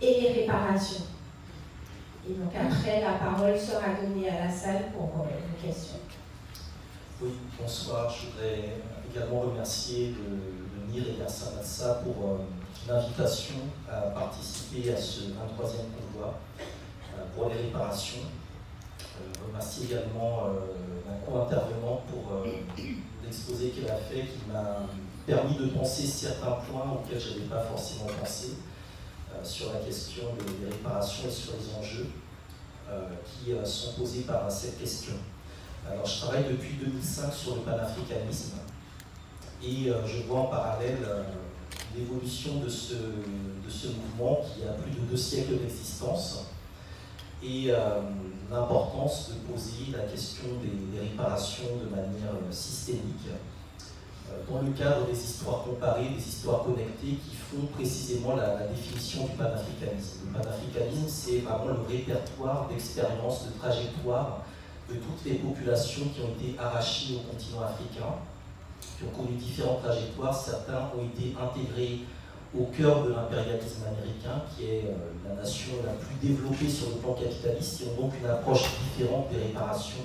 et les réparations. Et donc après, la parole sera donnée à la salle pour vos questions. Oui, bonsoir. Je voudrais également remercier le, NIR et Samassa pour euh, l'invitation à participer à ce 23e convoi euh, pour les réparations. Je remercie également euh, un co-intervenant pour l'exposé qu'elle a fait qui m'a permis de penser certains points auxquels je n'avais pas forcément pensé sur la question des réparations et sur les enjeux. Euh, qui euh, sont posées par cette question. Alors, je travaille depuis 2005 sur le panafricanisme et euh, je vois en parallèle l'évolution de ce, de ce mouvement qui a plus de deux siècles d'existence et l'importance de poser la question des, réparations de manière systémique dans le cadre des histoires comparées, des histoires connectées qui font précisément la, définition du panafricanisme. Le panafricanisme, c'est vraiment le répertoire d'expériences, de trajectoires de toutes les populations qui ont été arrachées au continent africain, qui ont connu différentes trajectoires. Certains ont été intégrés au cœur de l'impérialisme américain, qui est euh, la nation la plus développée sur le plan capitaliste, qui ont donc une approche différente des réparations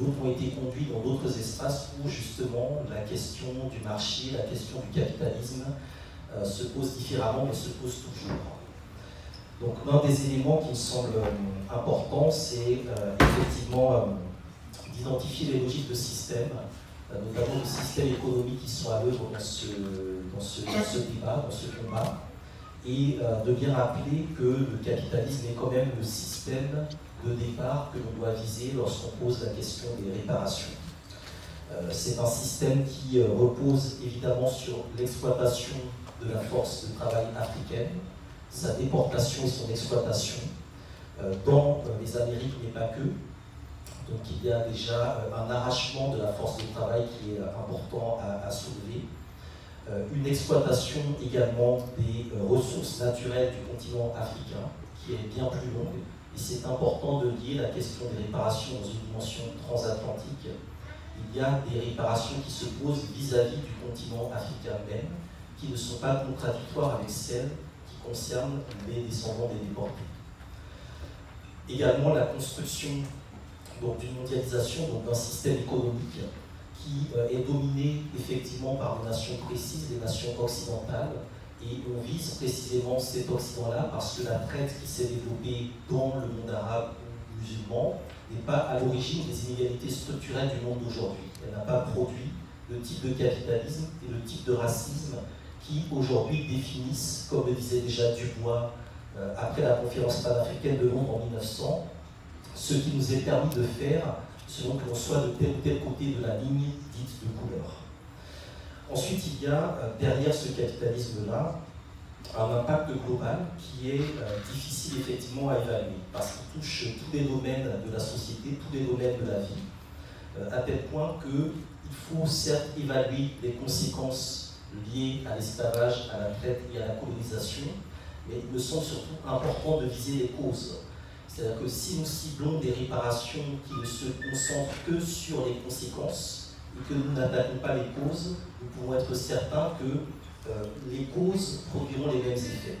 d'autres ont été conduits dans d'autres espaces où justement la question du marché, la question du capitalisme euh, se pose différemment mais se pose toujours. Donc l'un des éléments qui me semble euh, important, c'est euh, effectivement d'identifier les logiques de système, notamment les systèmes économiques qui sont à l'œuvre dans ce, débat, dans ce combat, et de bien rappeler que le capitalisme est quand même le système de départ que l'on doit viser lorsqu'on pose la question des réparations. Euh, c'est un système qui euh, repose évidemment sur l'exploitation de la force de travail africaine, sa déportation et son exploitation euh, dans les Amériques, mais pas que. Donc il y a déjà un arrachement de la force de travail qui est important à, soulever. une exploitation également des ressources naturelles du continent africain qui est bien plus longue et c'est important de lier la question des réparations dans une dimension transatlantique. Il y a des réparations qui se posent vis-à-vis du continent africain même, qui ne sont pas contradictoires avec celles qui concernent les descendants des déportés. Également la construction d'une mondialisation, d'un système économique qui euh, est dominé effectivement par des nations précises, les nations occidentales, et on vise précisément cet Occident-là parce que la traite qui s'est développée dans le monde arabe musulman n'est pas à l'origine des inégalités structurelles du monde d'aujourd'hui. Elle n'a pas produit le type de capitalisme et le type de racisme qui aujourd'hui définissent, comme le disait déjà Dubois euh, après la conférence panafricaine de Londres en 1900, ce qui nous est permis de faire selon que l'on soit de tel ou tel côté de la ligne dite de couleur. Ensuite, il y a euh, derrière ce capitalisme-là un impact global qui est euh, difficile effectivement à évaluer parce qu'il touche tous les domaines de la société, tous les domaines de la vie, euh, à tel point qu'il faut certes évaluer les conséquences liées à l'esclavage, à la traite et à la colonisation, mais il me semble surtout important de viser les causes. C'est-à-dire que si nous ciblons des réparations qui ne se concentrent que sur les conséquences et que nous n'attaquons pas les causes, nous pouvons être certains que euh, les causes produiront les mêmes effets.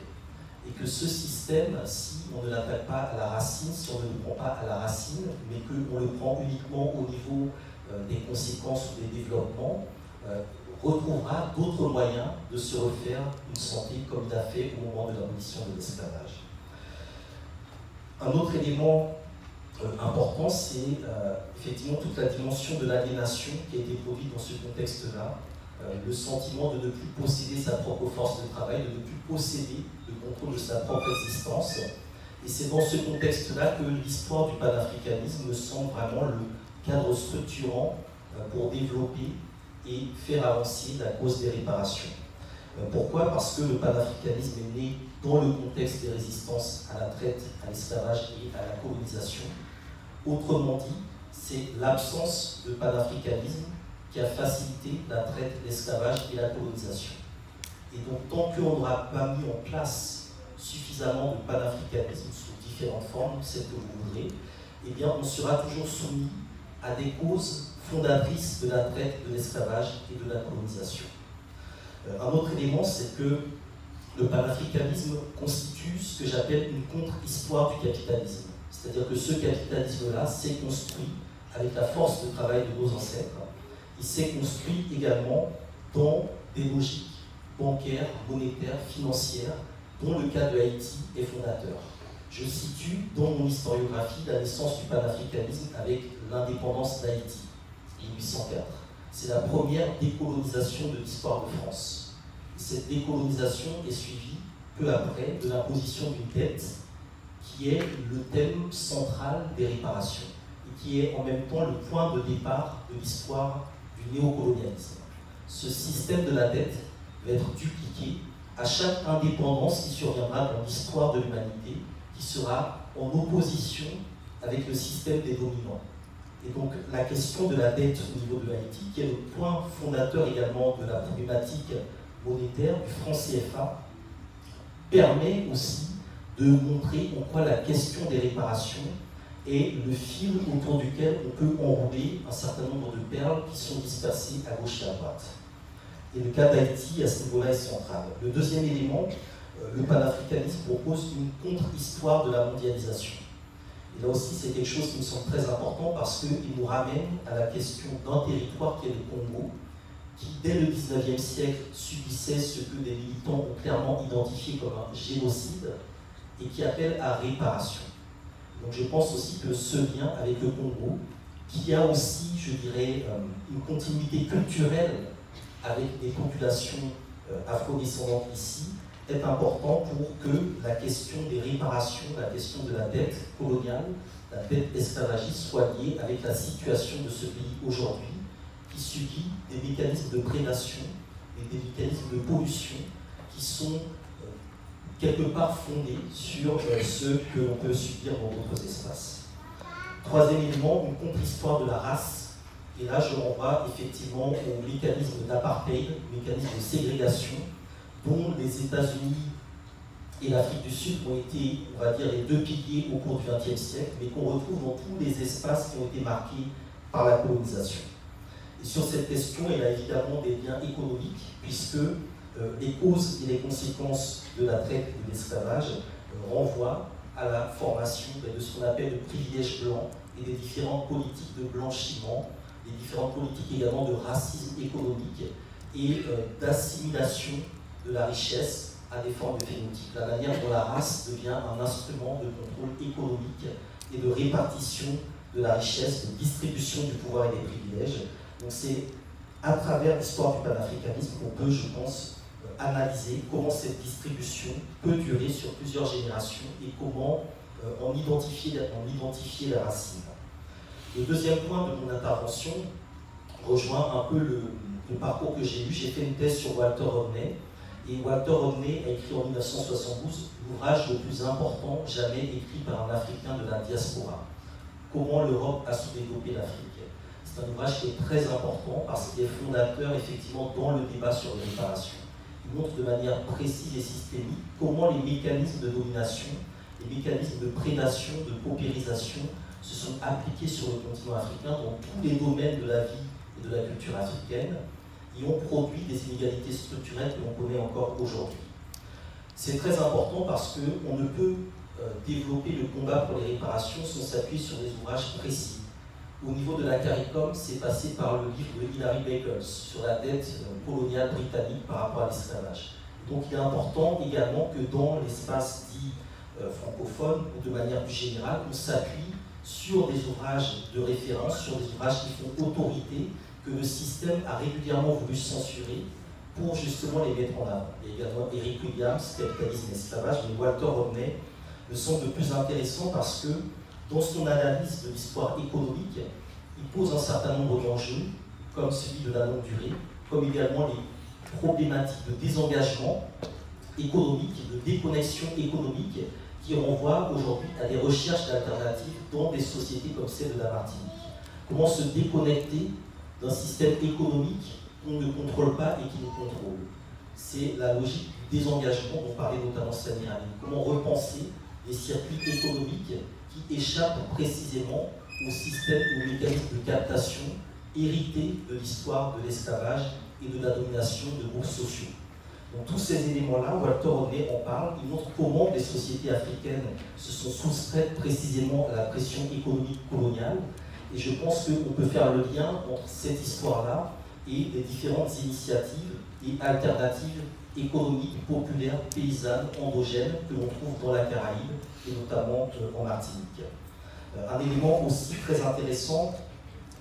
Et que ce système, si on ne l'attaque pas à la racine, si on ne le prend pas à la racine, mais qu'on le prend uniquement au niveau euh, des conséquences ou des développements, euh, retrouvera d'autres moyens de se refaire une santé comme il a fait au moment de l'abolition de l'esclavage. Un autre élément important, c'est effectivement toute la dimension de l'aliénation qui a été produite dans ce contexte-là, le sentiment de ne plus posséder sa propre force de travail, de ne plus posséder le contrôle de sa propre existence. Et c'est dans ce contexte-là que l'histoire du panafricanisme me semble vraiment le cadre structurant euh, pour développer et faire avancer la cause des réparations. Euh, pourquoi? Parce que le panafricanisme est né dans le contexte des résistances à la traite, à l'esclavage et à la colonisation. Autrement dit, c'est l'absence de panafricanisme qui a facilité la traite, l'esclavage et la colonisation. Et donc, tant qu'on n'aura pas mis en place suffisamment de panafricanisme sous différentes formes, celles que vous voudrez, eh bien, on sera toujours soumis à des causes fondatrices de la traite, de l'esclavage et de la colonisation. Euh, un autre élément, c'est que le panafricanisme constitue ce que j'appelle une contre-histoire du capitalisme. C'est-à-dire que ce capitalisme-là s'est construit avec la force de travail de nos ancêtres. Il s'est construit également dans des logiques bancaires, monétaires, financières, dont le cas de Haïti est fondateur. Je situe dans mon historiographie la naissance du panafricanisme avec l'indépendance d'Haïti, 1804. C'est la première décolonisation de l'histoire de France. Cette décolonisation est suivie peu après de l'imposition d'une dette qui est le thème central des réparations et qui est en même temps le point de départ de l'histoire néocolonialisme. Ce système de la dette va être dupliqué à chaque indépendance qui surviendra dans l'histoire de l'humanité, qui sera en opposition avec le système des dominants. Et donc la question de la dette au niveau de Haïti, qui est le point fondateur également de la problématique monétaire du franc CFA, permet aussi de montrer en quoi la question des réparations est le fil autour duquel on peut enrouler un certain nombre de perles qui sont dispersées à gauche et à droite. Et le cas d'Haïti, à ce niveau-là, est central. Le deuxième élément, euh, le panafricanisme propose une contre-histoire de la mondialisation. Et là aussi, c'est quelque chose qui me semble très important parce qu'il nous ramène à la question d'un territoire qui est le Congo, qui, dès le 19e siècle, subissait ce que des militants ont clairement identifié comme un génocide et qui appelle à réparation. Donc je pense aussi que ce lien avec le Congo, qui a aussi, je dirais, euh, une continuité culturelle avec des populations euh, afro-descendantes ici, est important pour que la question des réparations, la question de la dette coloniale, la dette esclavagiste soit liée avec la situation de ce pays aujourd'hui, qui subit des mécanismes de prédation et des mécanismes de pollution qui sont quelque part fondés sur euh, ce que l'on peut subir dans d'autres espaces. Troisième élément, une contre-histoire de la race et là, je renvoie effectivement au mécanisme d'apartheid, mécanisme de ségrégation, dont les États-Unis et l'Afrique du Sud ont été, on va dire, les deux piliers au cours du XXe siècle, mais qu'on retrouve dans tous les espaces qui ont été marqués par la colonisation. Et sur cette question, il y a évidemment des liens économiques, puisque les causes et les conséquences de la traite et de l'esclavage euh, renvoient à la formation ben, de ce qu'on appelle le privilège blanc et des différentes politiques de blanchiment des différentes politiques également de racisme économique et euh, d'assimilation de la richesse à des formes de phénotypes. La manière dont la race devient un instrument de contrôle économique et de répartition de la richesse, de distribution du pouvoir et des privilèges. Donc c'est à travers l'histoire du panafricanisme qu'on peut, je pense, euh, analyser comment cette distribution peut durer sur plusieurs générations et comment euh, en, identifier, en identifier la racine. Le deuxième point de mon intervention rejoint un peu le, parcours que j'ai eu. J'ai fait une thèse sur Walter Rodney. Et Walter Rodney a écrit en 1972 l'ouvrage le plus important jamais écrit par un Africain de la diaspora. Comment l'Europe a sous-développé l'Afrique. C'est un ouvrage qui est très important parce qu'il est fondateur effectivement dans le débat sur les réparations. Montre de manière précise et systémique comment les mécanismes de domination, les mécanismes de prédation, de paupérisation se sont appliqués sur le continent africain dans tous les domaines de la vie et de la culture africaine et ont produit des inégalités structurelles que l'on connaît encore aujourd'hui. C'est très important parce qu'on ne peut euh, développer le combat pour les réparations sans s'appuyer sur des ouvrages précis. Au niveau de la CARICOM, c'est passé par le livre de Hilary Bakers sur la dette euh, coloniale britannique par rapport à l'esclavage. Donc il est important également que dans l'espace dit euh, francophone, ou de manière plus générale, on s'appuie sur des ouvrages de référence, sur des ouvrages qui font autorité, que le système a régulièrement voulu censurer pour justement les mettre en avant. Il y a également Eric Williams, Capitalisme et esclavage, mais Walter Rodney me semble le plus intéressant parce que dans son analyse de l'histoire économique, il pose un certain nombre d'enjeux, comme celui de la longue durée, comme également les problématiques de désengagement économique, de déconnexion économique qui renvoie aujourd'hui à des recherches d'alternatives dans des sociétés comme celle de la Martinique. Comment se déconnecter d'un système économique qu'on ne contrôle pas et qui nous contrôle? C'est la logique du désengagement dont parlait notamment Samir. Comment repenser les circuits économiques qui échappent précisément au système, au mécanisme de captation hérité de l'histoire de l'esclavage et de la domination de groupes sociaux. Donc tous ces éléments-là, Walter Rodney en parle, il montre comment les sociétés africaines se sont soustraites précisément à la pression économique coloniale. Et je pense qu'on peut faire le lien entre cette histoire-là et les différentes initiatives et alternatives économiques, populaires, paysannes, endogènes que l'on trouve dans la Caraïbe et notamment euh, en Martinique. Euh, un élément aussi très intéressant,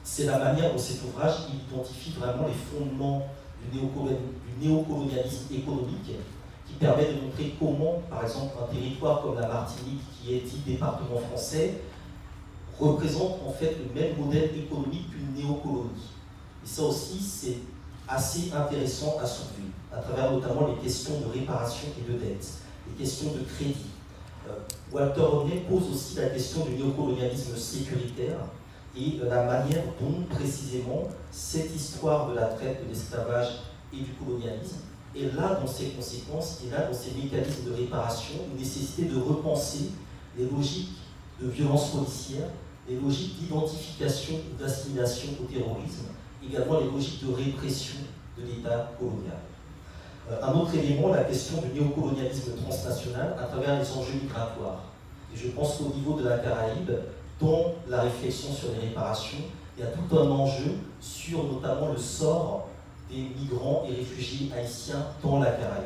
c'est la manière dont cet ouvrage identifie vraiment les fondements du néocolonialisme économique qui permet de montrer comment, par exemple, un territoire comme la Martinique, qui est dit département français, représente en fait le même modèle économique qu'une néocolonie. Et ça aussi, c'est assez intéressant à soulever, à travers notamment les questions de réparation et de dette, les questions de crédit. Euh, Walter Rodney pose aussi la question du néocolonialisme sécuritaire et la manière dont précisément cette histoire de la traite, de l'esclavage et du colonialisme est là dans ses conséquences, et là dans ses mécanismes de réparation, une nécessité de repenser les logiques de violence policière, les logiques d'identification ou d'assimilation au terrorisme, également les logiques de répression de l'État colonial. Euh, un autre élément, la question du néocolonialisme transnational à travers les enjeux migratoires. Et je pense qu'au niveau de la Caraïbe, dans la réflexion sur les réparations, il y a tout un enjeu sur notamment le sort des migrants et réfugiés haïtiens dans la Caraïbe.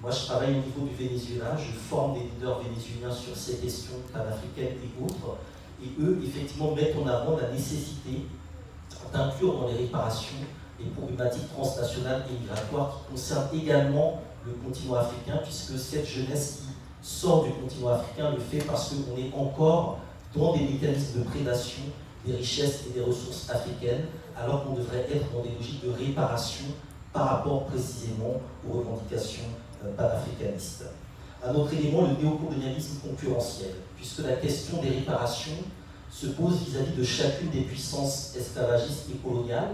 Moi, je travaille au niveau du Venezuela, je forme des leaders vénézuéliens sur ces questions panafricaines et autres, et eux, effectivement, mettent en avant la nécessité d'inclure dans les réparations les problématiques transnationales et migratoires qui concernent également le continent africain, puisque cette jeunesse qui sort du continent africain le fait parce qu'on est encore dans des mécanismes de prédation des richesses et des ressources africaines, alors qu'on devrait être dans des logiques de réparation par rapport précisément aux revendications euh, panafricanistes. Un autre élément, le néocolonialisme concurrentiel, puisque la question des réparations se pose vis-à-vis de chacune des puissances esclavagistes et coloniales,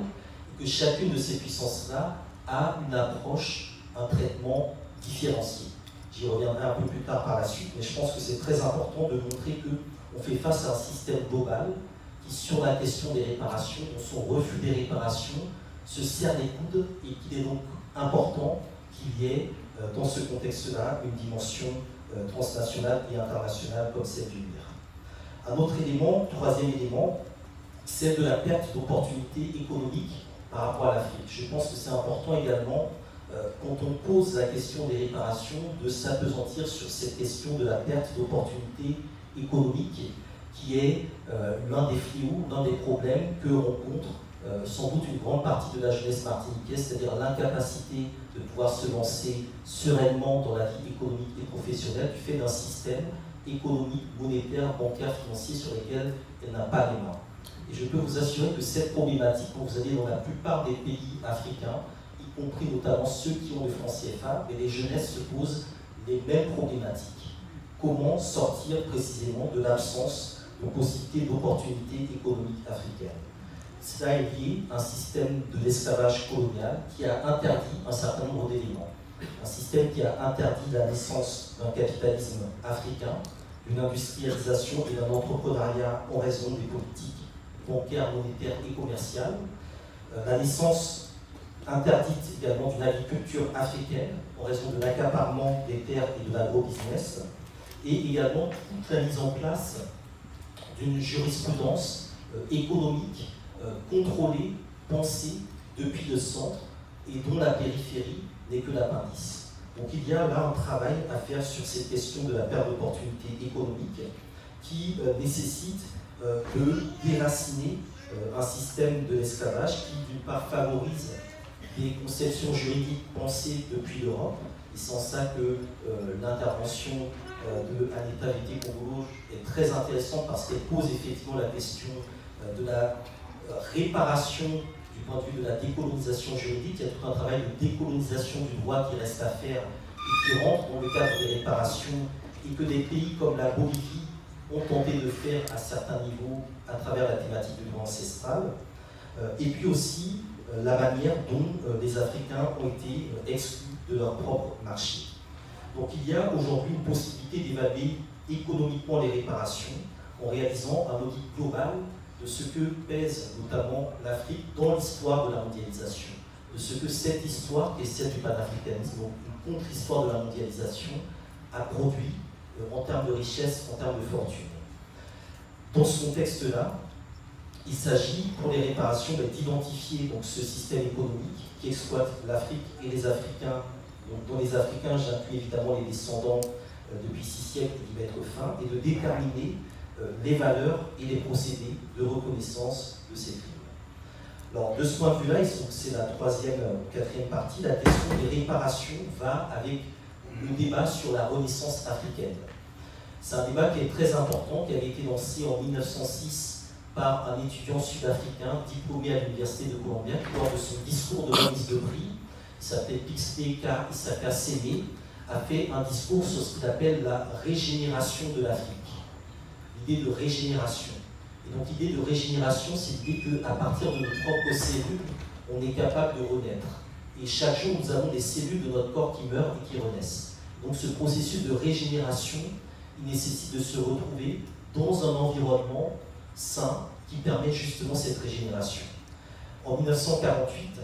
que chacune de ces puissances-là a une approche, un traitement différencié. J'y reviendrai un peu plus tard par la suite, mais je pense que c'est très important de montrer qu'on fait face à un système global qui, sur la question des réparations, dans son refus des réparations, se serre les coudes et qu'il est donc important qu'il y ait euh, dans ce contexte-là une dimension euh, transnationale et internationale comme celle du MIR. Un autre élément, troisième élément, c'est de la perte d'opportunités économiques par rapport à l'Afrique. Je pense que c'est important également, euh, quand on pose la question des réparations, de s'apesantir sur cette question de la perte d'opportunités économiques qui est euh, l'un des fléaux, l'un des problèmes que rencontre euh, sans doute une grande partie de la jeunesse martiniquaise, c'est-à-dire l'incapacité de pouvoir se lancer sereinement dans la vie économique et professionnelle du fait d'un système économique, monétaire, bancaire, financier sur lequel elle n'a pas les mains. Et je peux vous assurer que cette problématique, quand vous allez dans la plupart des pays africains, y compris notamment ceux qui ont le franc CFA, et les jeunesses se posent les mêmes problématiques. Comment sortir précisément de l'absence de possibilités d'opportunités économiques africaines? Cela est lié à un système de l'esclavage colonial qui a interdit un certain nombre d'éléments. Un système qui a interdit la naissance d'un capitalisme africain, d'une industrialisation et d'un entrepreneuriat en raison des politiques bancaires, monétaires et commerciales, euh, la naissance interdite également d'une agriculture africaine en raison de l'accaparement des terres et de l'agro-business, et également toute la mise en place d'une jurisprudence euh, économique euh, contrôlée, pensée depuis le centre et dont la périphérie n'est que l'appendice. Donc il y a là un travail à faire sur cette question de la perte d'opportunités économiques qui nécessite de déraciner un système de l'esclavage qui d'une part favorise des conceptions juridiques pensées depuis l'Europe, et c'est en ça que l'intervention euh, de Anita Vité-Congolo est très intéressante parce qu'elle pose effectivement la question euh, de la euh, réparation du point de vue de la décolonisation juridique. Il y a tout un travail de décolonisation du droit qui reste à faire et qui rentre dans le cadre des réparations et que des pays comme la Bolivie ont tenté de faire à certains niveaux à travers la thématique du droit ancestral. Et puis aussi la manière dont les Africains ont été exclus de leur propre marché. Donc il y a aujourd'hui une possibilité d'évaluer économiquement les réparations en réalisant un audit global de ce que pèse notamment l'Afrique dans l'histoire de la mondialisation. de ce que cette histoire, qui est celle du panafricanisme, donc une contre-histoire de la mondialisation, a produit euh, en termes de richesse, en termes de fortune. Dans ce contexte-là, il s'agit pour les réparations d'identifier ce système économique qui exploite l'Afrique et les Africains. Donc, dans les Africains, j'inclus évidemment les descendants euh, depuis six siècles qui mettre fin, et de déterminer euh, les valeurs et les procédés de reconnaissance de ces crimes. Alors, de ce point de vue-là, c'est la troisième ou quatrième partie, la question des réparations va avec le débat sur la renaissance africaine. C'est un débat qui est très important, qui avait été lancé en 1906 par un étudiant sud-africain diplômé à l'Université de Columbia, qui, lors de son discours de remise de prix, il s'appelait Pixley Isaka Seme, a fait un discours sur ce qu'il appelle la régénération de l'Afrique. L'idée de régénération. Et donc l'idée de régénération, c'est l'idée qu'à partir de nos propres cellules, on est capable de renaître. Et chaque jour, nous avons des cellules de notre corps qui meurent et qui renaissent. Donc ce processus de régénération, il nécessite de se retrouver dans un environnement sain qui permet justement cette régénération. En 1948,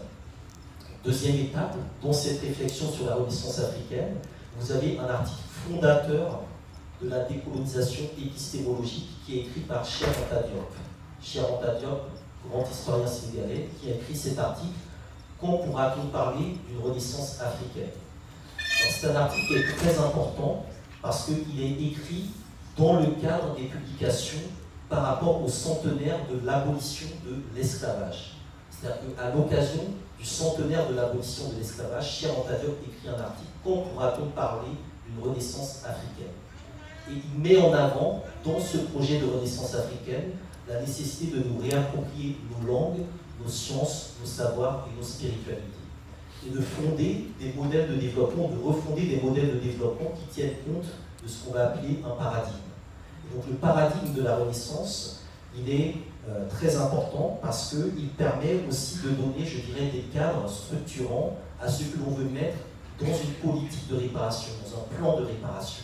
deuxième étape dans cette réflexion sur la Renaissance africaine, vous avez un article fondateur de la décolonisation épistémologique qui est écrit par Cher Diop. Cher Diop, grand historien sénégalais, qui a écrit cet article Quand pourra-t-on parler d'une Renaissance africaine C'est un article qui est très important parce qu'il est écrit dans le cadre des publications par rapport au centenaire de l'abolition de l'esclavage. C'est-à-dire qu'à l'occasion du centenaire de l'abolition de l'esclavage, Cher écrit un article Quand pourra-t-on parler d'une renaissance africaine Et il met en avant, dans ce projet de renaissance africaine, la nécessité de nous réapproprier nos langues, nos sciences, nos savoirs et nos spiritualités. Et de fonder des modèles de développement, de refonder des modèles de développement qui tiennent compte de ce qu'on va appeler un paradigme. Et donc le paradigme de la Renaissance, il est euh, très important parce qu'il permet aussi de donner, je dirais, des cadres structurants à ce que l'on veut mettre dans une politique de réparation, dans un plan de réparation.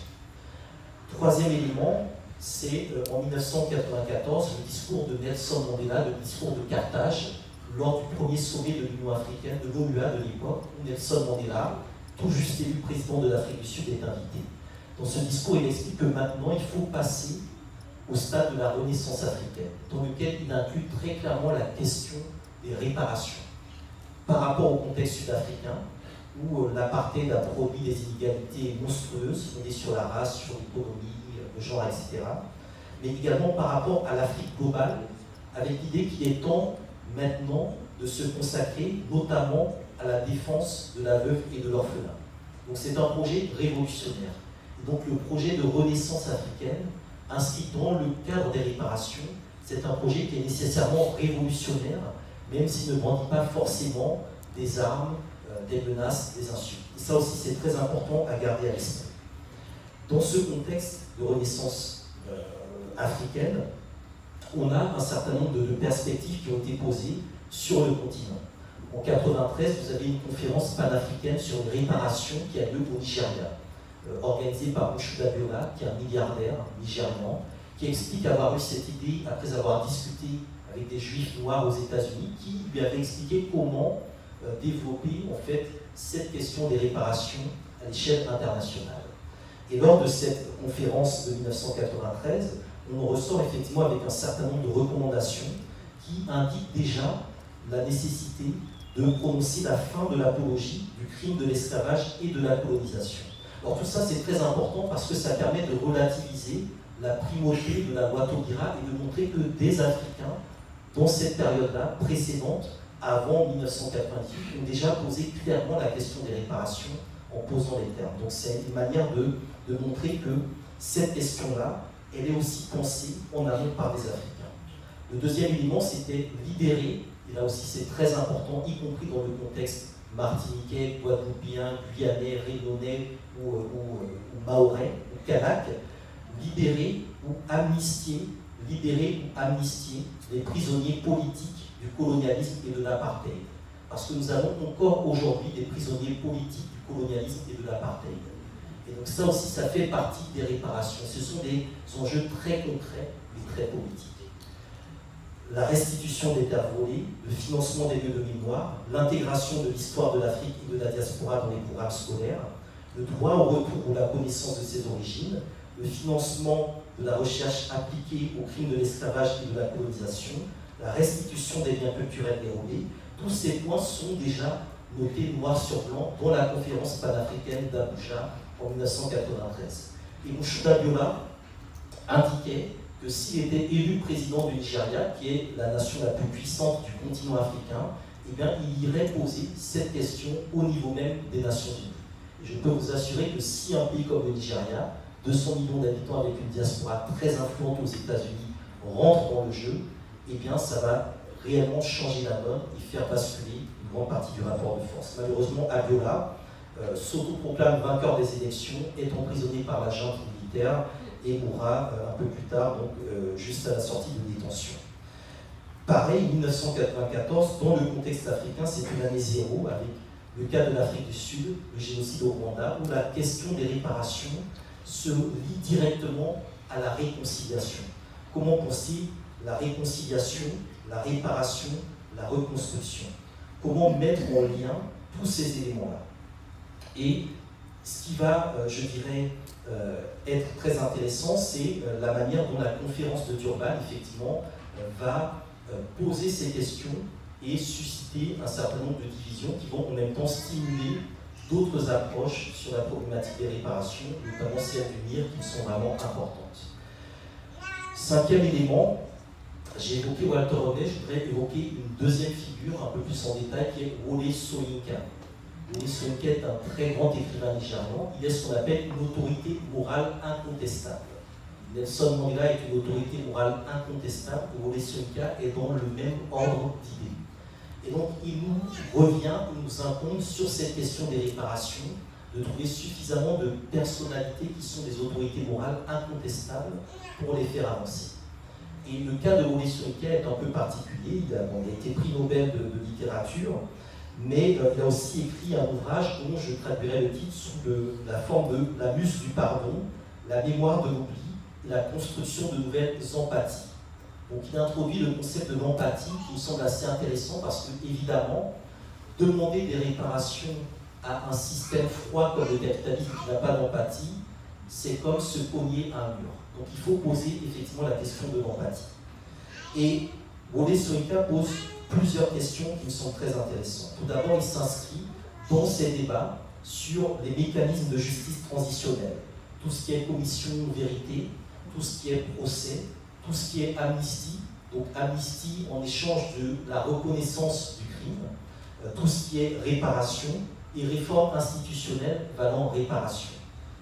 Troisième élément, c'est euh, en 1994 le discours de Nelson Mandela, le discours de Carthage, lors du premier sommet de l'Union africaine, de l'OUA de l'époque, où Nelson Mandela, tout juste élu président de l'Afrique du Sud, est invité. Dans ce discours, il explique que maintenant, il faut passer au stade de la Renaissance africaine, dans lequel il inclut très clairement la question des réparations par rapport au contexte sud-africain, où euh, l'apartheid a produit des inégalités monstrueuses fondées sur la race, sur l'économie, le genre, etc. Mais également par rapport à l'Afrique globale, avec l'idée qu'il est temps maintenant de se consacrer notamment à la défense de la veuve et de l'orphelin. Donc c'est un projet révolutionnaire. donc le projet de renaissance africaine, inscrit dans le cadre des réparations, c'est un projet qui est nécessairement révolutionnaire, même s'il ne brandit pas forcément des armes, euh, des menaces, des insultes. Et ça aussi, c'est très important à garder à l'esprit. Dans ce contexte de renaissance euh, africaine, on a un certain nombre de, perspectives qui ont été posées sur le continent. En 1993, vous avez une conférence panafricaine sur une réparation qui a lieu au Nigeria, euh, organisée par Mouchouda Biola, qui est un milliardaire nigérian, qui explique avoir eu cette idée après avoir discuté avec des juifs noirs aux États-Unis, qui lui avaient expliqué comment euh, développer en fait cette question des réparations à l'échelle internationale. Et lors de cette conférence de 1993, on ressort effectivement avec un certain nombre de recommandations qui indiquent déjà la nécessité de prononcer la fin de l'apologie du crime de l'esclavage et de la colonisation. Alors tout ça c'est très important parce que ça permet de relativiser la primauté de la loi Taubira et de montrer que des Africains, dans cette période-là, précédente, avant 1998, ont déjà posé clairement la question des réparations en posant les termes. Donc c'est une manière de, de montrer que cette question-là, elle est aussi pensée en amont par des Africains. Le deuxième élément, c'était libérer, et là aussi c'est très important, y compris dans le contexte martiniquais, guadeloupéen, guyanais, réunionnais ou, ou, ou maorais, ou kanak, libérer ou amnistier, libérer ou amnistier les prisonniers politiques du colonialisme et de l'apartheid. Parce que nous avons encore aujourd'hui des prisonniers politiques du colonialisme et de l'apartheid. Et donc ça aussi, ça fait partie des réparations. Ce sont des enjeux très concrets et très politiques. la restitution des terres volées, le financement des lieux de mémoire, l'intégration de l'histoire de l'Afrique et de la diaspora dans les programmes scolaires, le droit au retour ou la connaissance de ses origines, le financement de la recherche appliquée aux crimes de l'esclavage et de la colonisation, la restitution des biens culturels dérobés, tous ces points sont déjà notés noir sur blanc dans la conférence panafricaine d'Abuja en 1993. Et Mouchouda Biola indiquait que s'il était élu président du Nigeria, qui est la nation la plus puissante du continent africain, eh bien, il irait poser cette question au niveau même des Nations Unies. Je peux vous assurer que si un pays comme le Nigeria, 200 millions d'habitants avec une diaspora très influente aux États-Unis, rentre dans le jeu, eh bien, ça va réellement changer la donne et faire basculer une grande partie du rapport de force. Malheureusement, Abiola s'autoproclame vainqueur des élections, est emprisonné par la junte militaire et mourra euh, un peu plus tard, euh, juste à la sortie de détention. Pareil, 1994, dans le contexte africain, c'est une année zéro avec le cas de l'Afrique du Sud, le génocide au Rwanda, où la question des réparations se lie directement à la réconciliation. Comment penser la réconciliation, la réparation, la reconstruction? Comment mettre en lien tous ces éléments-là? Et ce qui va, euh, je dirais, euh, être très intéressant, c'est euh, la manière dont la conférence de Durban, effectivement, va poser ces questions et susciter un certain nombre de divisions qui vont en même temps stimuler d'autres approches sur la problématique des réparations, notamment celles du MIR, qui sont vraiment importantes. Cinquième élément, j'ai évoqué Walter Rodney, je voudrais évoquer une deuxième figure un peu plus en détail qui est Wole Soyinka. Wole Soyinka est un très grand écrivain nigérian, il est ce qu'on appelle une autorité morale incontestable. Nelson Mandela est une autorité morale incontestable, et Wole Soyinka est dans le même ordre d'idées. Et donc, il nous revient, il nous incombe sur cette question des réparations, de trouver suffisamment de personnalités qui sont des autorités morales incontestables pour les faire avancer. Et le cas de Riquet est un peu particulier. Il a, été prix Nobel de, littérature, mais euh, il a aussi écrit un ouvrage dont je traduirai le titre sous la forme de La muse du pardon, la mémoire de l'oubli, la construction de nouvelles empathies. Donc il introduit le concept de l'empathie qui me semble assez intéressant parce que, évidemment, demander des réparations à un système froid comme le capitalisme qui n'a pas d'empathie, c'est comme se cogner à un mur. Donc il faut poser effectivement la question de l'empathie. Et Wole Soyinka pose plusieurs questions qui me sont très intéressantes. Tout d'abord, il s'inscrit dans ces débats sur les mécanismes de justice transitionnelle, tout ce qui est commission vérité, tout ce qui est procès, tout ce qui est amnistie, donc amnistie en échange de la reconnaissance du crime, euh, tout ce qui est réparation et réforme institutionnelle valant réparation.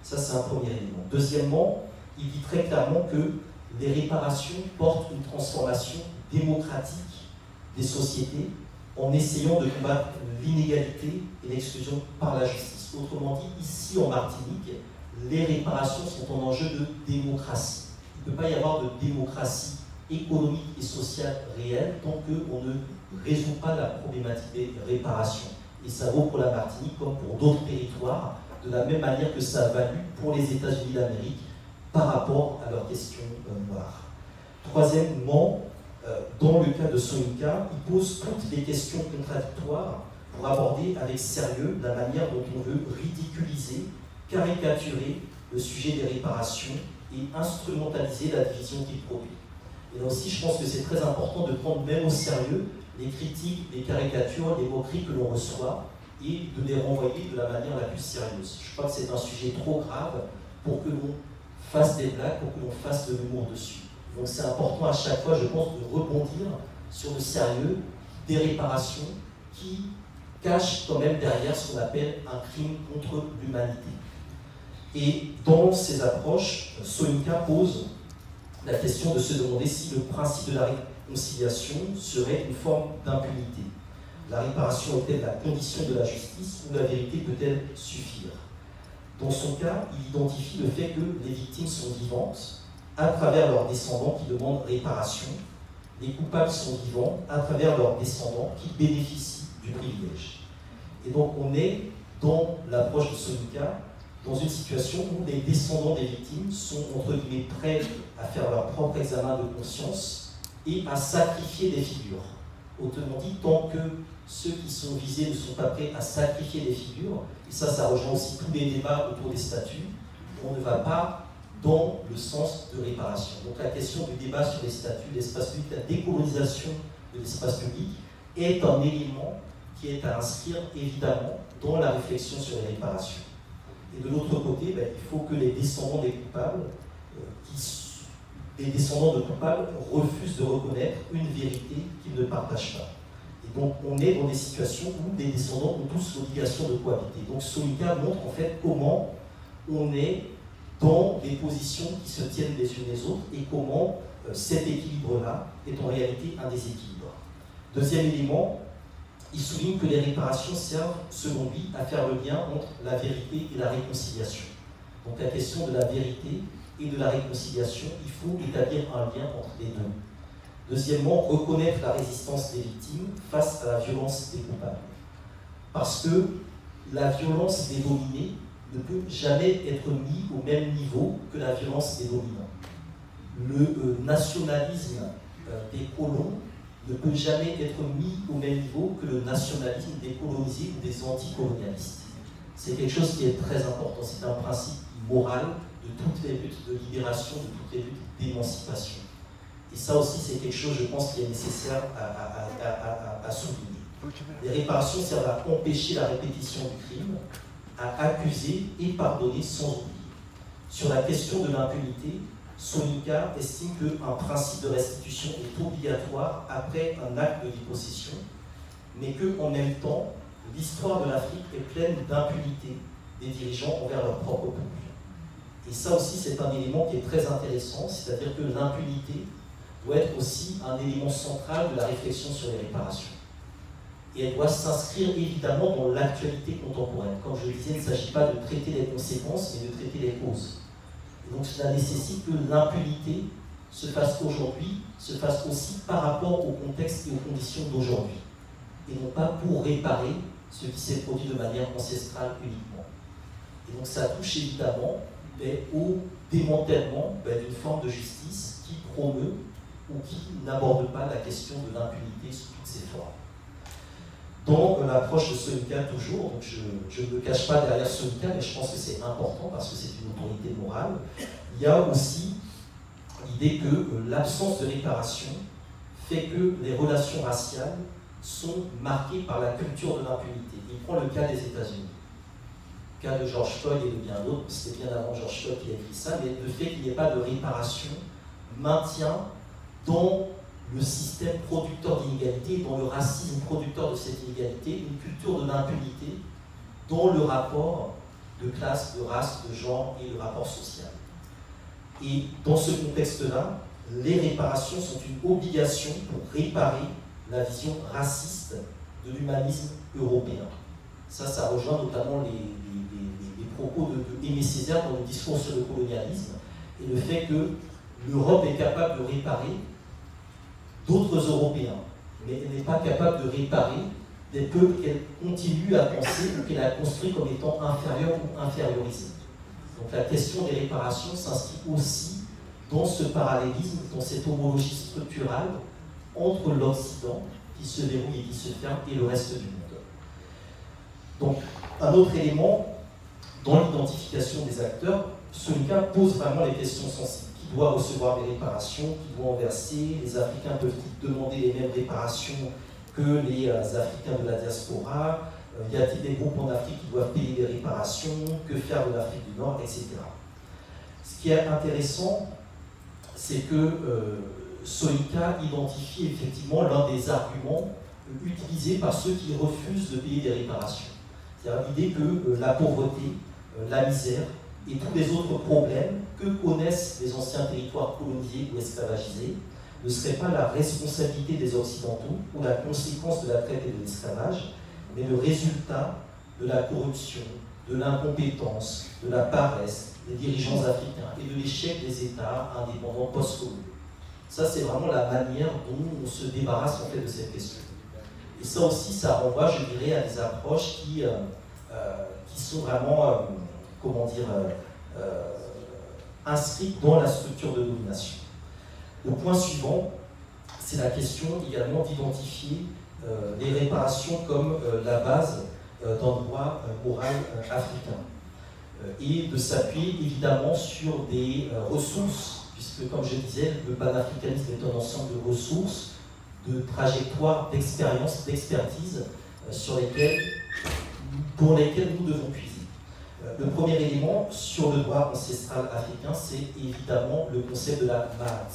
Ça, c'est un premier élément. Deuxièmement, il dit très clairement que les réparations portent une transformation démocratique des sociétés en essayant de combattre l'inégalité et l'exclusion par la justice. Autrement dit, ici en Martinique, les réparations sont un enjeu de démocratie. Il ne peut pas y avoir de démocratie économique et sociale réelle tant qu'on ne résout pas la problématique des réparations. Et ça vaut pour la Martinique comme pour d'autres territoires, de la même manière que ça a valu pour les États-Unis d'Amérique par rapport à leurs questions euh, noires. Troisièmement, dans le cas de Sonika, il pose toutes les questions contradictoires pour aborder avec sérieux la manière dont on veut ridiculiser, caricaturer le sujet des réparations et instrumentaliser la division qu'il produit. Et aussi, je pense que c'est très important de prendre même au sérieux les critiques, les caricatures, les moqueries que l'on reçoit et de les renvoyer de la manière la plus sérieuse. Je crois que c'est un sujet trop grave pour que l'on fasse des blagues, pour que l'on fasse de l'humour dessus. Donc c'est important à chaque fois, je pense, de rebondir sur le sérieux des réparations qui cachent quand même derrière ce qu'on appelle un crime contre l'humanité. Et dans ces approches, Sonika pose la question de se demander si le principe de la réconciliation serait une forme d'impunité. La réparation est-elle la condition de la justice ou la vérité peut-elle suffire? Dans son cas, il identifie le fait que les victimes sont vivantes à travers leurs descendants qui demandent réparation. Les coupables sont vivants à travers leurs descendants qui bénéficient du privilège. Et donc on est dans l'approche de Sonika dans une situation où les descendants des victimes sont entre guillemets prêts à faire leur propre examen de conscience et à sacrifier des figures. Autrement dit, tant que ceux qui sont visés ne sont pas prêts à sacrifier des figures, et ça, ça rejoint aussi tous les débats autour des statuts, on ne va pas dans le sens de réparation. Donc la question du débat sur les statuts, l'espace public, la décolonisation de l'espace public est un élément qui est à inscrire évidemment dans la réflexion sur les réparations. Et de l'autre côté, ben, il faut que les descendants des coupables, euh, les descendants de coupables refusent de reconnaître une vérité qu'ils ne partagent pas. Et donc on est dans des situations où des descendants ont tous l'obligation de cohabiter. Donc Solika montre en fait comment on est dans des positions qui se tiennent les unes les autres et comment euh, cet équilibre-là est en réalité un déséquilibre. Deuxième élément, il souligne que les réparations servent, selon lui, à faire le lien entre la vérité et la réconciliation. Donc la question de la vérité et de la réconciliation, il faut établir un lien entre les deux. Deuxièmement, reconnaître la résistance des victimes face à la violence des coupables. Parce que la violence des dominés ne peut jamais être mis au même niveau que la violence des dominants. Le euh, nationalisme euh, des colons ne peut jamais être mis au même niveau que le nationalisme des colonisés ou des anticolonialistes. C'est quelque chose qui est très important, c'est un principe moral de toutes les luttes de libération, de toutes les luttes d'émancipation. Et ça aussi, c'est quelque chose, je pense, qui est nécessaire à, à, souligner. Les réparations servent à empêcher la répétition du crime, à accuser et pardonner sans oublier. Sur la question de l'impunité, Sonika estime qu'un principe de restitution est obligatoire après un acte de dépossession, mais qu'en même temps, l'histoire de l'Afrique est pleine d'impunité des dirigeants envers leur propre peuple. Et ça aussi, c'est un élément qui est très intéressant, c'est-à-dire que l'impunité doit être aussi un élément central de la réflexion sur les réparations et elle doit s'inscrire évidemment dans l'actualité contemporaine. Comme je le disais, il ne s'agit pas de traiter les conséquences, mais de traiter les causes. Et donc cela nécessite que l'impunité se fasse aujourd'hui, se fasse aussi par rapport au contexte et aux conditions d'aujourd'hui, et non pas pour réparer ce qui s'est produit de manière ancestrale uniquement. Et donc ça touche évidemment ben, au démantèlement ben, d'une forme de justice qui promeut ou qui n'aborde pas la question de l'impunité sous toutes ses formes dans l'approche de Sonika toujours. Donc je, ne me cache pas derrière Sonika, mais je pense que c'est important parce que c'est une autorité morale. Il y a aussi l'idée que euh, l'absence de réparation fait que les relations raciales sont marquées par la culture de l'impunité. Il prend le cas des États-Unis. Le cas de George Floyd et de bien d'autres, c'était bien avant George Floyd qui a écrit ça, mais le fait qu'il n'y ait pas de réparation maintient dans le système producteur d'inégalité, dans le racisme producteur de cette inégalité, une culture de l'impunité dans le rapport de classe, de race, de genre et le rapport social. Et dans ce contexte-là, les réparations sont une obligation pour réparer la vision raciste de l'humanisme européen. Ça, ça rejoint notamment les, propos de, de Aimé Césaire dans le discours sur le colonialisme et le fait que l'Europe est capable de réparer d'autres Européens, mais elle n'est pas capable de réparer des peuples qu'elle continue à penser ou qu'elle a construits comme étant inférieurs ou infériorisés. Donc la question des réparations s'inscrit aussi dans ce parallélisme, dans cette homologie structurale entre l'Occident, qui se verrouille et qui se ferme, et le reste du monde. Donc, un autre élément dans l'identification des acteurs, celui-là pose vraiment les questions sensibles doit recevoir des réparations, qui doit en verser. Les Africains peuvent-ils demander les mêmes réparations que les euh, Africains de la diaspora euh, Y a-t-il des groupes en Afrique qui doivent payer des réparations? Que faire de l'Afrique du Nord, etc. Ce qui est intéressant, c'est que euh, Solika identifie effectivement l'un des arguments utilisés par ceux qui refusent de payer des réparations. C'est-à-dire l'idée que la pauvreté, la misère, et tous les autres problèmes que connaissent les anciens territoires colonisés ou esclavagisés ne seraient pas la responsabilité des Occidentaux ou la conséquence de la traite et de l'esclavage, mais le résultat de la corruption, de l'incompétence, de la paresse des dirigeants africains et de l'échec des États indépendants post-coloniaux. Ça, c'est vraiment la manière dont on se débarrasse en fait de cette question. Et ça aussi, ça renvoie, je dirais, à des approches qui, euh, euh, qui sont vraiment... Euh, comment dire, euh, euh, dans la structure de domination. Le point suivant, c'est la question également d'identifier les réparations comme la base d'un droit moral africain et de s'appuyer évidemment sur des ressources, puisque comme je disais, le panafricanisme est un ensemble de ressources, de trajectoires, d'expériences, d'expertise sur lesquelles, pour lesquelles nous devons puiser. Euh, le premier élément sur le droit ancestral africain, c'est évidemment le concept de la maat,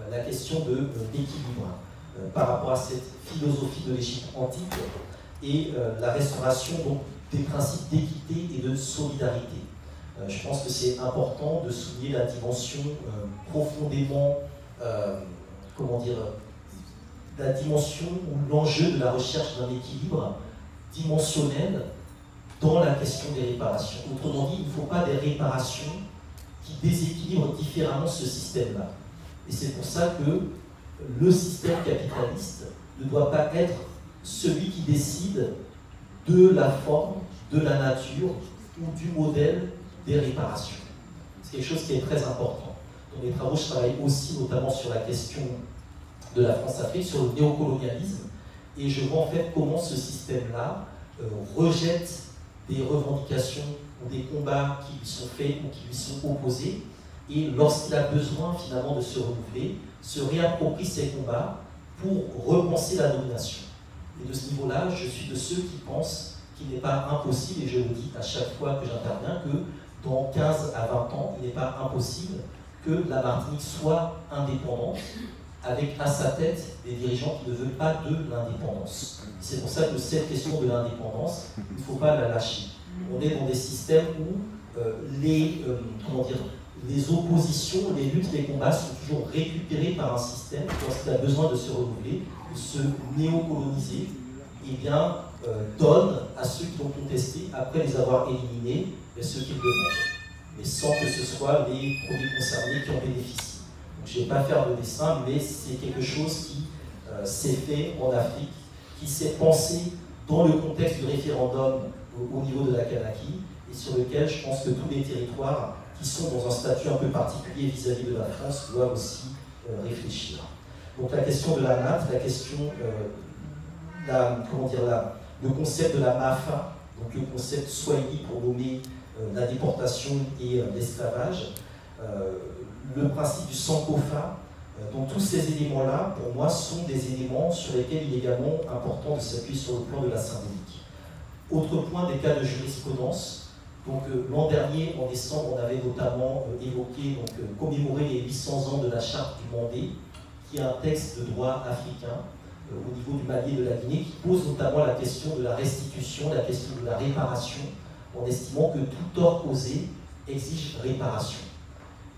euh, la question de euh, l'équilibre par rapport à cette philosophie de l'Égypte antique et la restauration des principes d'équité et de solidarité. Je pense que c'est important de souligner la dimension profondément, comment dire, la dimension ou l'enjeu de la recherche d'un équilibre dimensionnel dans la question des réparations. Autrement dit, il ne faut pas des réparations qui déséquilibrent différemment ce système-là. Et c'est pour ça que le système capitaliste ne doit pas être celui qui décide de la forme, de la nature ou du modèle des réparations. C'est quelque chose qui est très important. Dans mes travaux, je travaille aussi notamment sur la question de la France-Afrique, sur le néocolonialisme, et je vois en fait comment ce système-là euh, rejette des revendications ou des combats qui lui sont faits ou qui lui sont opposés, et lorsqu'il a besoin finalement de se renouveler, se réapproprie ces combats pour repenser la domination. Et de ce niveau-là, je suis de ceux qui pensent qu'il n'est pas impossible, et je le dis à chaque fois que j'interviens, que dans 15 à 20 ans, il n'est pas impossible que la Martinique soit indépendante, avec à sa tête des dirigeants qui ne veulent pas de l'indépendance. C'est pour ça que cette question de l'indépendance, il ne faut pas la lâcher. On est dans des systèmes où euh, les, euh, les oppositions, les luttes, les combats sont toujours récupérés par un système qui, lorsqu'il a besoin de se renouveler, de se néocoloniser, eh bien, euh, donne à ceux qui l'ont contesté, après les avoir éliminés, ceux qui le demandent, mais sans que ce soit les premiers concernés qui en bénéficient. Je ne vais pas faire de dessin, mais c'est quelque chose qui euh, s'est fait en Afrique, qui s'est pensé dans le contexte du référendum au, niveau de la Kanaki, et sur lequel je pense que tous les territoires qui sont dans un statut un peu particulier vis-à-vis de la France doivent aussi euh, réfléchir. Donc la question de la natte, la question, euh, comment dire, le concept de la MAFA, donc le concept Swahili pour nommer la déportation et l'esclavage, le principe du Sankofa. Euh, donc tous ces éléments-là, pour moi, sont des éléments sur lesquels il est également important de s'appuyer sur le plan de la symbolique. Autre point des cas de jurisprudence. Donc euh, l'an dernier, en décembre, on avait notamment euh, évoqué donc, commémorer les 800 ans de la charte du Mandé, qui est un texte de droit africain au niveau du Mali et de la Guinée, qui pose notamment la question de la restitution, la question de la réparation, en estimant que tout tort causé exige réparation.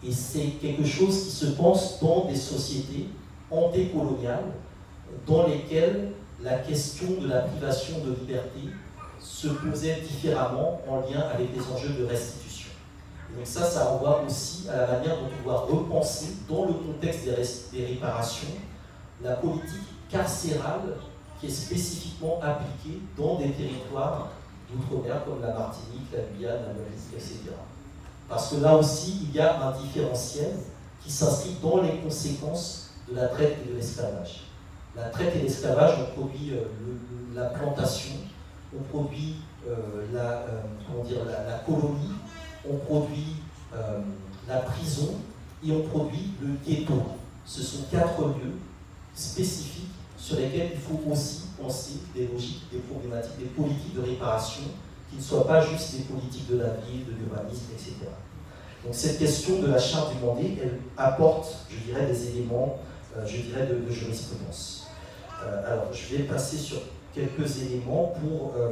Et c'est quelque chose qui se pense dans des sociétés antécoloniales dans lesquelles la question de la privation de liberté se posait différemment en lien avec des enjeux de restitution. Donc ça, ça renvoie aussi à la manière dont on doit repenser, dans le contexte des, réparations, la politique carcérale qui est spécifiquement appliquée dans des territoires d'outre-mer comme la Martinique, la Guyane, la Malaisie, etc. Parce que là aussi, il y a un différentiel qui s'inscrit dans les conséquences de la traite et de l'esclavage. La traite et l'esclavage, on produit euh, la plantation, on produit euh, la, euh, dire, la, colonie, on produit la prison et on produit le ghetto. Ce sont quatre lieux spécifiques sur lesquels il faut aussi penser des logiques, des problématiques, des politiques de réparation qui ne soient pas juste des politiques de la ville, de l'urbanisme, etc. Donc cette question de la charte du Mandé, elle apporte, je dirais, des éléments, euh, je dirais, de, jurisprudence. Euh, alors, je vais passer sur quelques éléments pour euh,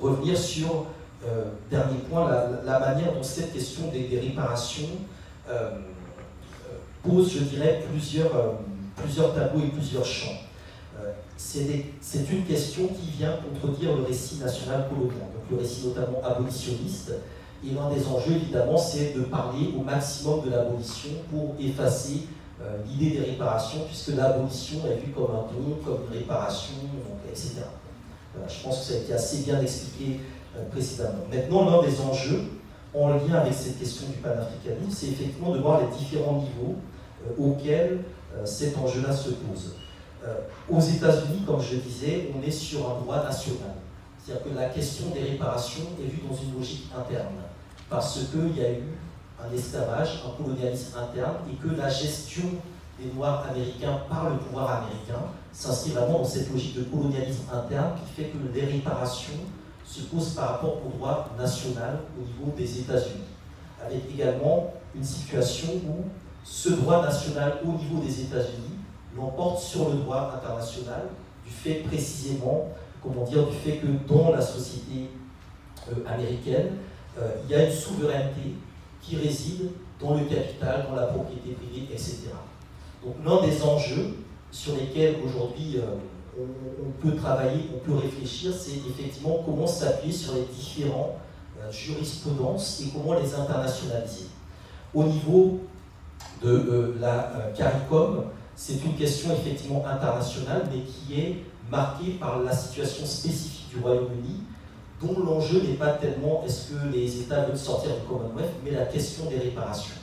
revenir sur, dernier point, la, manière dont cette question des, des réparations pose, je dirais, plusieurs, plusieurs tableaux et plusieurs champs c'est une question qui vient contredire le récit national colonial, donc le récit notamment abolitionniste. Et l'un des enjeux, évidemment, c'est de parler au maximum de l'abolition pour effacer euh, l'idée des réparations, puisque l'abolition est vue comme un don, comme une réparation, etc. je pense que ça a été assez bien expliqué euh, précédemment. Maintenant, l'un des enjeux, en lien avec cette question du panafricanisme, c'est effectivement de voir les différents niveaux auquel cet enjeu-là se pose. Aux États-Unis, comme je le disais, on est sur un droit national. C'est-à-dire que la question des réparations est vue dans une logique interne, parce qu'il y a eu un esclavage, un colonialisme interne, et que la gestion des Noirs américains par le pouvoir américain s'inscrit vraiment dans cette logique de colonialisme interne qui fait que les réparations se posent par rapport au droit national au niveau des États-Unis, avec également une situation où ce droit national au niveau des États-Unis sur le droit international du fait précisément, comment dire, du fait que dans la société euh, américaine, euh, il y a une souveraineté qui réside dans le capital, dans la propriété privée, etc. Donc l'un des enjeux sur lesquels aujourd'hui euh, on, peut travailler, on peut réfléchir, c'est effectivement comment s'appuyer sur les différents euh, jurisprudences et comment les internationaliser. Au niveau de la CARICOM, c'est une question effectivement internationale, mais qui est marquée par la situation spécifique du Royaume-Uni, dont l'enjeu n'est pas tellement est-ce que les États veulent sortir du Commonwealth, mais la question des réparations.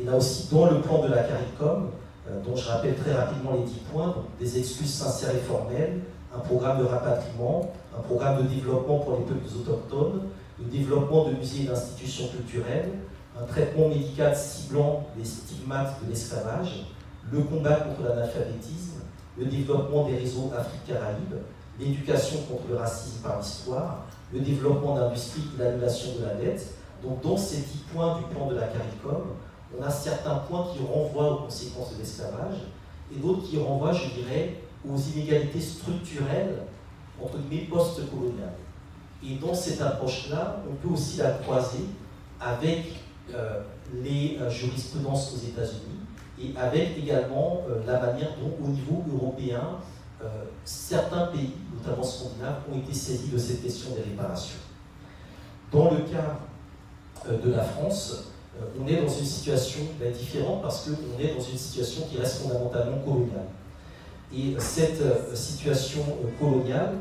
Et là aussi, dans le plan de la CARICOM, euh, dont je rappelle très rapidement les 10 points, des excuses sincères et formelles, un programme de rapatriement, un programme de développement pour les peuples autochtones, le développement de musées et d'institutions culturelles, un traitement médical ciblant les stigmates de l'esclavage, le combat contre l'analphabétisme, le développement des réseaux Afrique-Caraïbes, l'éducation contre le racisme par l'histoire, le développement d'industrie et l'annulation de la dette. Donc dans ces 10 points du plan de la CARICOM, on a certains points qui renvoient aux conséquences de l'esclavage et d'autres qui renvoient, je dirais, aux inégalités structurelles entre guillemets post-coloniales. Et dans cette approche-là, on peut aussi la croiser avec euh, les euh, jurisprudences aux États-Unis et avec également euh, la manière dont, au niveau européen, certains pays, notamment scandinaves, ont été saisis de cette question des réparations. Dans le cas de la France, euh, on est dans une situation ben, différente parce qu'on est dans une situation qui reste fondamentalement coloniale. Et cette euh, situation euh, coloniale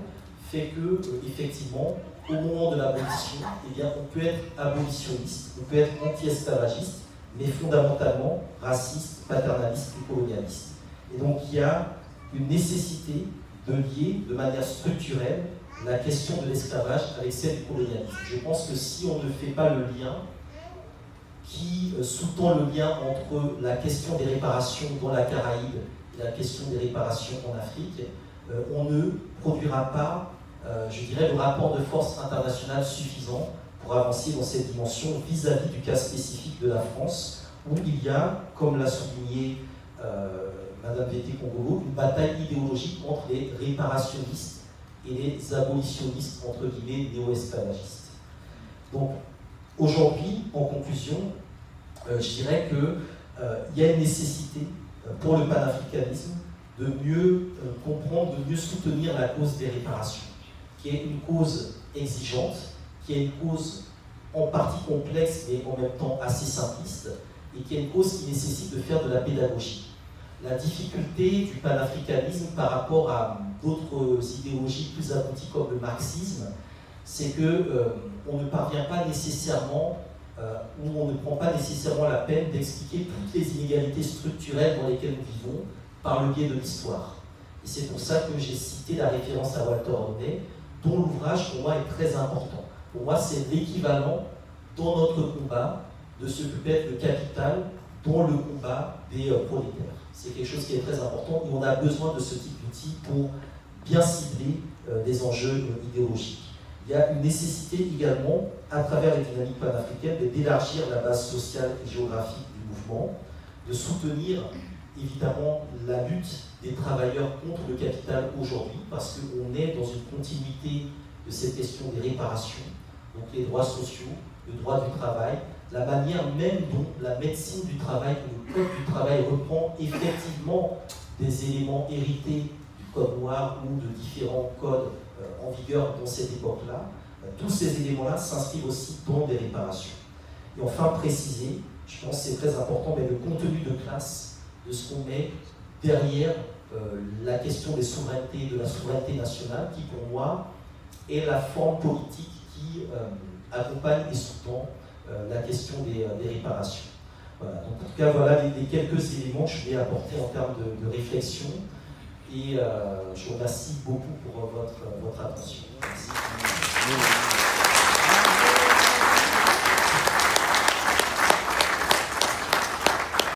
fait que, effectivement, au moment de l'abolition, eh on peut être abolitionniste, on peut être anti-esclavagiste, mais fondamentalement raciste, paternaliste et colonialiste. Et donc il y a une nécessité de lier de manière structurelle la question de l'esclavage avec celle du colonialisme. Je pense que si on ne fait pas le lien, qui euh, sous-tend le lien entre la question des réparations dans la Caraïbe et la question des réparations en Afrique, euh, on ne produira pas, euh, je dirais, le rapport de force international suffisant pour avancer dans cette dimension vis-à-vis du cas spécifique de la France, où il y a, comme l'a souligné Madame Vété Congolo, une bataille idéologique entre les réparationnistes et les abolitionnistes, entre guillemets, néo-esclavagistes. Donc, aujourd'hui, en conclusion, euh, je dirais qu'il euh, y a une nécessité euh, pour le panafricanisme de mieux comprendre, de mieux soutenir la cause des réparations, qui est une cause exigeante, qui est une cause en partie complexe mais en même temps assez simpliste, et qui est une cause qui nécessite de faire de la pédagogie. La difficulté du panafricanisme par rapport à d'autres idéologies plus abouties comme le marxisme, c'est que on ne parvient pas nécessairement euh, où on ne prend pas nécessairement la peine d'expliquer toutes les inégalités structurelles dans lesquelles nous vivons par le biais de l'histoire. Et c'est pour ça que j'ai cité la référence à Walter Rodney, dont l'ouvrage pour moi est très important. Pour moi, c'est l'équivalent dans notre combat de ce que peut être le capital dans le combat des euh, prolétaires. C'est quelque chose qui est très important et on a besoin de ce type d'outils pour bien cibler euh, des enjeux idéologiques il y a une nécessité également, à travers les dynamiques panafricaines, d'élargir la base sociale et géographique du mouvement, de soutenir évidemment la lutte des travailleurs contre le capital aujourd'hui, parce qu'on est dans une continuité de cette question des réparations, donc les droits sociaux, le droit du travail, la manière même dont la médecine du travail, le code du travail reprend effectivement des éléments hérités du code noir ou de différents codes euh, en vigueur dans cette époque-là, euh, tous ces éléments-là s'inscrivent aussi dans des réparations. Et enfin, préciser, je pense que c'est très important, mais le contenu de classe de ce qu'on met derrière euh, la question des souverainetés, de la souveraineté nationale, qui pour moi est la forme politique qui accompagne et sous-tend la question des, des, réparations. Voilà. En tout cas, voilà les, quelques éléments que je voulais apporter en termes de, réflexion. Et je vous remercie beaucoup pour votre, votre attention. Merci.